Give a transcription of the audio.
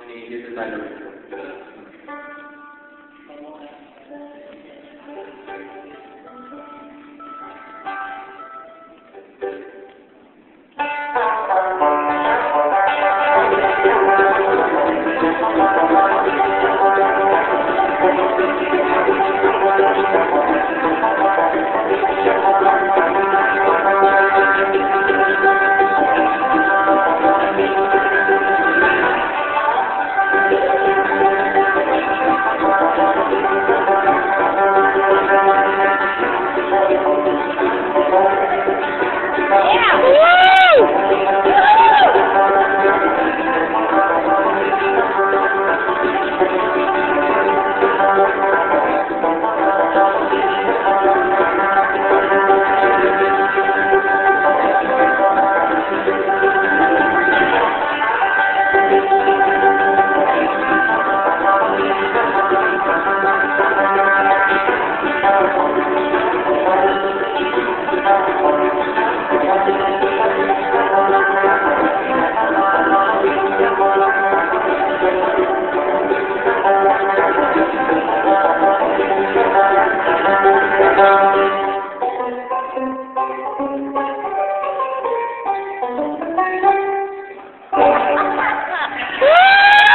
when he is Money dito tayo.